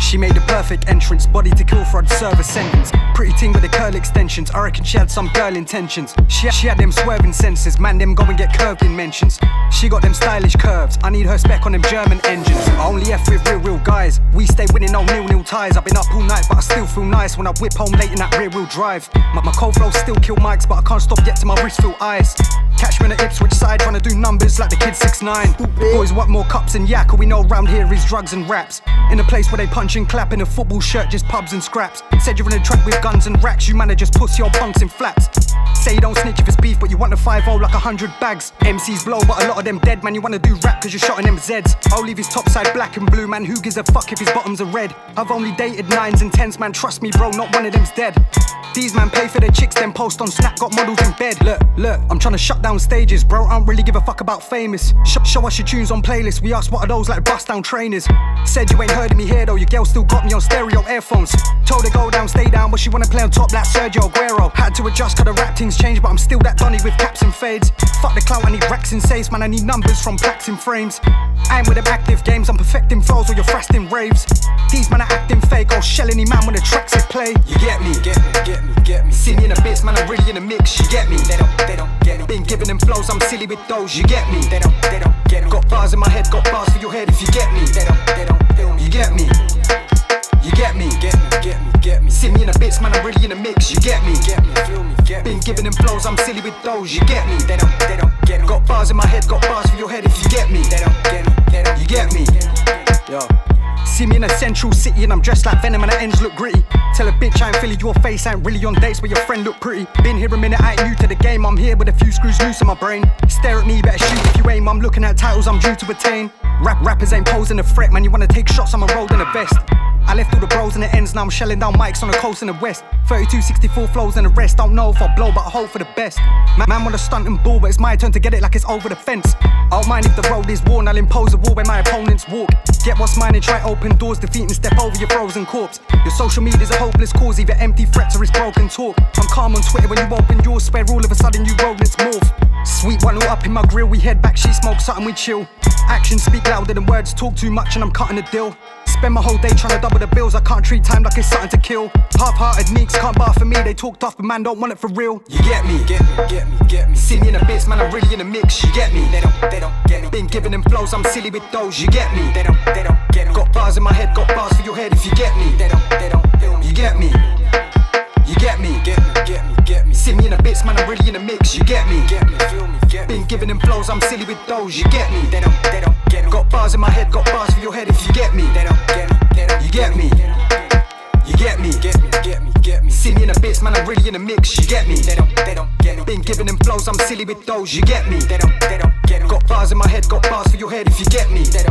She made the perfect entrance, body to kill for I'd serve a sentence. Pretty ting with the curl extensions, I reckon she had some girl intentions. She, she had them swerving senses, man, them go and get curved in mentions. She got them stylish curves, I need her spec on them German engines. I only F with real, real guys. We stay winning, no nil nil ties. I've been up all night, but I still feel nice when I whip home late in that rear wheel drive. My, my cold flow still kill mics, but I can't stop yet to my wrist feel ice. Catch me on the Ipswich side trying to do numbers like the kid 6 9 Boys want more cups and yak, all we know around here is drugs and raps. In a place where they punch and clap in a football shirt, just pubs and scraps. Said you're in a track with guns and racks, you man are just pussy or punks in flats. Say you don't snitch if it's beef, but you want a 5 like a hundred bags. MCs blow, but a lot of them dead, man. You wanna do rap cause you're shot in them Zeds. I'll leave his top side black and blue, man. Who gives a fuck if his bottoms are red? I've only dated nines and tens, man. Trust me, bro, not one of them's dead. These man pay for their chicks, then post on Snap, got models in bed. Look, look, I'm trying to shut down stages, bro. I don't really give a fuck about famous. Sh show us your tunes on playlists. We asked what are those like bust down trainers. Said you ain't heard of me here though, your girl still got me on stereo earphones. Told her go down, stay down, but she wanna play on top like Sergio Aguero. Had to adjust cause the rap things changed, but I'm still that Donny with caps and fades. Fuck the clout, I need racks and saves, man. I need numbers from plaques and frames. I am with them active games, I'm perfecting flows or you're frasting raves. These man are acting fake, oh, or shell any man when the tracks it play. You get me, get me, get me, get me. See me in a man, I'm really in a mix. You get me? They don't, they don't get me. Been giving them flows, I'm silly with those. You get me? They don't, they don't get me. Got bars in my head, got bars for your head if you get me. They don't, they don't feel me. You get me? You get me? Get me, get me, get me. See me in a bits, man, I'm really in a mix. You get me? Get me, feel me, get me. Been giving them flows, I'm silly with those. You get me? They don't, they don't get me. Got bars in my head, got bars for your head if you get me. They don't get me. They don't You get me? Yo. See me in a central city and I'm dressed like Venom and the ends look gritty. Tell a bitch I ain't feeling your face, I ain't really on dates, but your friend look pretty. Been here a minute, I ain't new to the game, I'm here with a few screws loose in my brain. Stare at me, better shoot if you aim, I'm looking at titles I'm due to attain. Rap rappers ain't posing a threat, man, you wanna take shots, I'm a rolled in a vest. I left all the bros in the ends, now I'm shelling down mics on the coast in the west. 32, 64 flows and the rest. Don't know if I blow, but I hope for the best. Man, man wanna stunt and ball, but it's my turn to get it like it's over the fence. I don't mind if the road is worn, I'll impose a wall where my opponents walk. Get what's mine and try open doors, defeat and step over your frozen corpse. Your social media's a hopeless cause, either empty threats or it's broken talk. I'm calm on Twitter when you open yours, swear all of a sudden you rodents morph. Sweet one all up in my grill, we head back, she smoke something, we chill. Actions speak louder than words, talk too much and I'm cutting the deal. Spend my whole day trying to double the bills, I can't treat time like it's something to kill. Half-hearted neeks can't bar for me, they talk tough, but man don't want it for real. You get me, get me, get me, get me. See me in a bits, man, I'm really in a mix, you get me? They don't, they don't get me. Been giving them flows, I'm silly with those, you get me? They don't, they don't get me. Got bars in my head, got bars for your head if you get me. They don't, they don't. You get me? See me in a bits, man, I'm really in a mix, you get me? Get me, feel me, get me. Been giving them flows, I'm silly with those, you get me? They don't, they don't get me. Got bars in my head, got bars for your head if you get me. They don't get me. They don't You get me? You get me? Get me, get me, get me. See me in a bits, man, I'm really in a mix, you get me? They don't, they don't get me. Been giving them flows, I'm silly with those, you get me? They don't, they don't get me. Got bars in my head, got bars for your head if you get me? They they don't